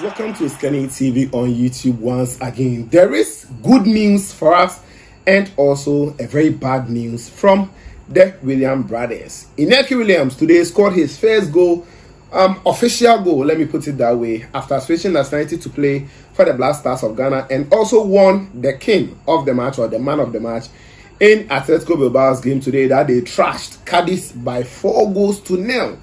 Welcome to Osikani TV on YouTube once again. There is good news for us and also a very bad news from the Williams brothers. Inaki Williams today scored his first goal, um, official goal, let me put it that way, after switching nationality to play for the Black Stars of Ghana and also won the king of the match or the man of the match in Atletico Bilbao's game today that they trashed Cadiz by four goals to nil.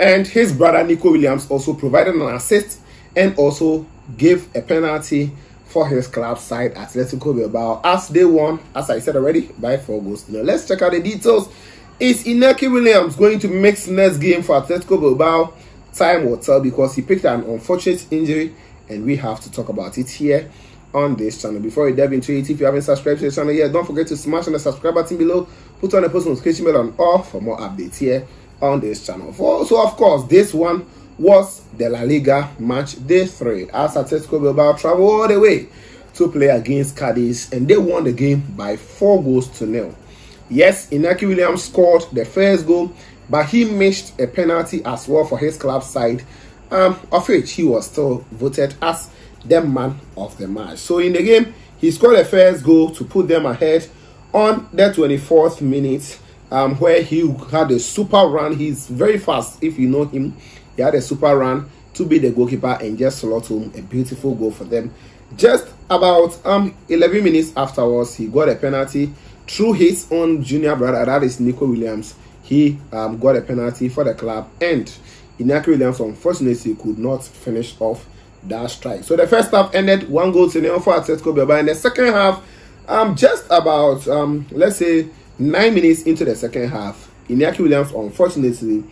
And his brother Nico Williams also provided an assist and also gave a penalty for his club side Atletico Bilbao as they won, as I said already, by four goals. Now let's check out the details. Is Inaki Williams going to mix next game for Atletico Bilbao? Time will tell because he picked an unfortunate injury and we have to talk about it here on this channel. Before we dive into it, if you haven't subscribed to the channel yet, don't forget to smash on the subscribe button below, put on the post notification bell on all for more updates here on this channel. So of course, this one was the La Liga match day three as Atletico Bilbao traveled all the way to play against Cadiz and they won the game by four goals to nil. Yes, Inaki Williams scored the first goal, but he missed a penalty as well for his club side, um, of which he was still voted as the man of the match. So in the game, he scored a first goal to put them ahead on the 24th minute, um, where he had a super run. He's very fast if you know him he had a super run to be the goalkeeper and just slot home a beautiful goal for them. Just about um 11 minutes afterwards, he got a penalty through his own junior brother, that is Nico Williams. He um, got a penalty for the club, and Inaki Williams unfortunately could not finish off that strike. So the first half ended one goal to nil for Atletico Bilbao, and the second half, um, just about um, let's say nine minutes into the second half, Inaki Williams unfortunately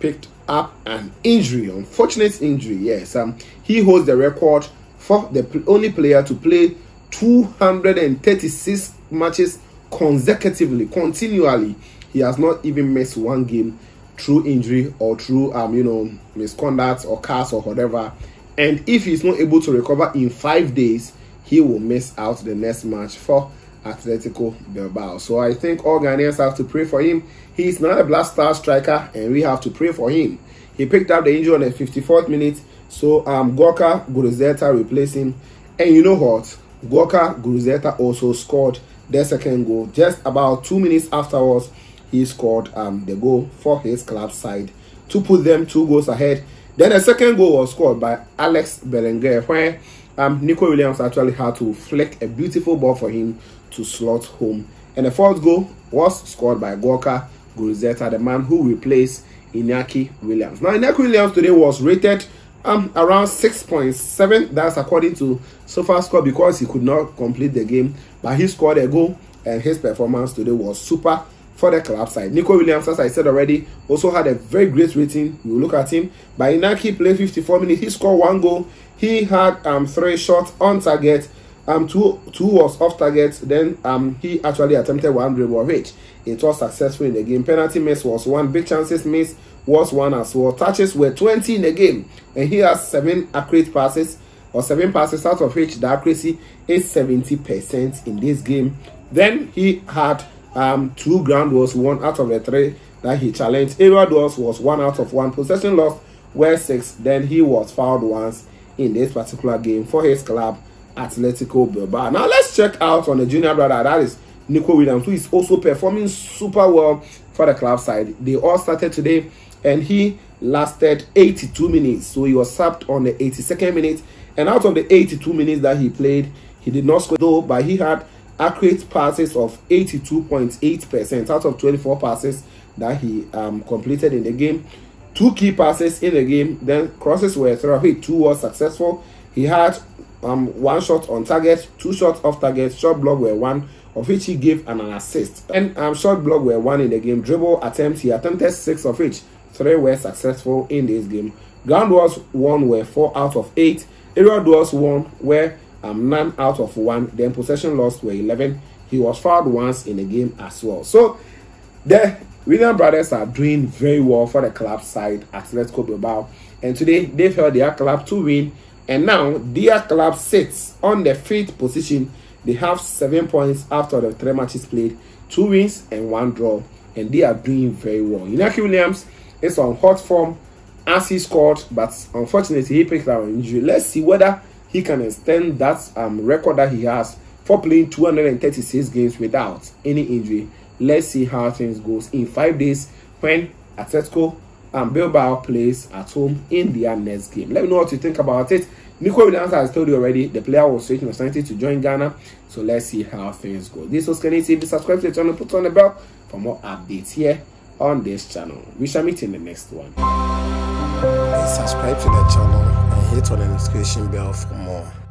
picked up an injury, unfortunate injury. Yes, um, he holds the record for the only player to play 236 matches consecutively, continually. He has not even missed one game through injury or through um you know misconduct or cast or whatever. And if he's not able to recover in five days, he will miss out the next match for Atletico Bilbao. So I think all Ghanaians have to pray for him. He's not a Black Star striker, and we have to pray for him. He picked up the injury on the 54th minute, so um, Gorka Guruzeta replaced him. And you know what? Gorka Guruzeta also scored the second goal. Just about two minutes afterwards, he scored um, the goal for his club side to put them two goals ahead. Then the second goal was scored by Alex Berenguer, where um, Nico Williams actually had to flick a beautiful ball for him to slot home. And the fourth goal was scored by Gorka Guruzeta, the man who replaced Inaki Williams. Now, Inaki Williams today was rated um, around 6.7. That's according to SofaScore because he could not complete the game. But he scored a goal and his performance today was super for the club side. Nico Williams, as I said already, also had a very great rating. You look at him. But Inaki played 54 minutes. He scored one goal. He had um, three shots on target um two two was off target then um he actually attempted one dribble of which it was successful in the game. Penalty miss was one big chances miss was one as well. Touches were 20 in the game and he has seven accurate passes or seven passes out of which the accuracy is 70 percent in this game. Then he had um two ground was one out of the three that he challenged. Area duels was one out of one. Possession loss were six then he was fouled once in this particular game for his club Atletico Bilbao. Now let's check out on the junior brother that is Nico Williams, who is also performing super well for the club side. They all started today and he lasted 82 minutes. So he was sapped on the 82nd minute. And out of the 82 minutes that he played, he did not score though, but he had accurate passes of 82.8% out of 24 passes that he um, completed in the game. Two key passes in the game, then crosses were thrown. Two was successful. He had um, one shot on target, two shots off target, shot block were one, of which he gave an assist. And um, shot block were one in the game. Dribble attempts, he attempted six of which three were successful in this game. Ground duels one were four out of eight. Aerial duels one were um, none out of one. Then possession lost were 11. He was fouled once in the game as well. So the William brothers are doing very well for the club side at Atletico Bilbao. And today they've held their club to win and now their club sits on the fifth position. They have seven points after the three matches played, two wins and one draw, and they are doing very well. Inaki Williams is on hot form as he scored, but unfortunately he picked up an injury. Let's see whether he can extend that um, record that he has for playing 236 games without any injury. Let's see how things goes in five days when Atletico and Bilbao plays at home in their next game. Let me know what you think about it. Nico Williams has told you already, the player was switching waiting for to join Ghana. So let's see how things go. This was Kenny TV. Subscribe to the channel, put on the bell for more updates here on this channel. We shall meet in the next one. Subscribe to the channel and hit on the notification bell for more.